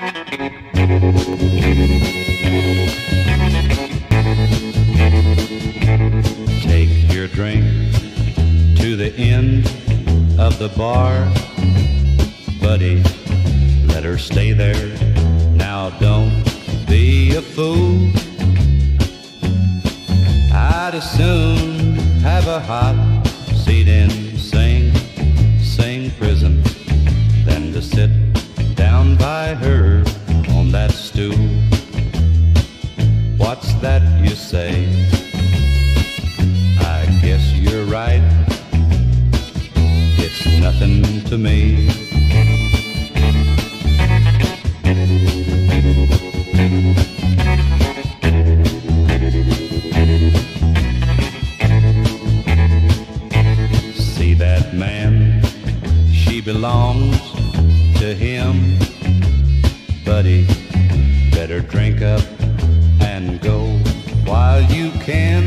Take your drink to the end of the bar, buddy. Let her stay there. Now don't be a fool. I'd as soon have a hot seat in Sing Sing prison It's nothing to me. See that man? She belongs to him. Buddy, better drink up and go while you can.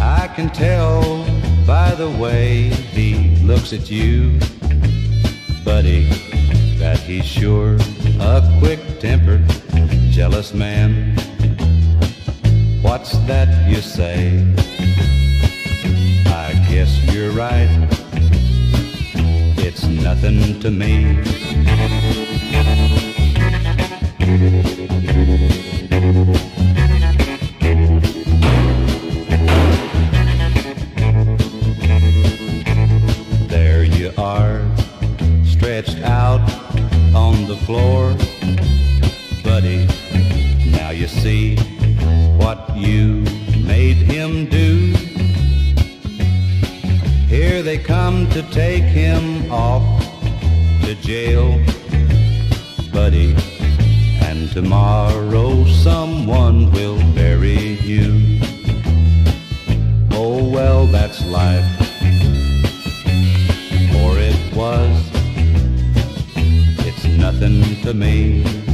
I can tell the way he looks at you, buddy, that he's sure a quick-tempered, jealous man. What's that you say? I guess you're right. It's nothing to me. Stretched out on the floor. Buddy, now you see what you made him do. Here they come to take him off to jail, buddy. And tomorrow someone will bury you. nothing to me.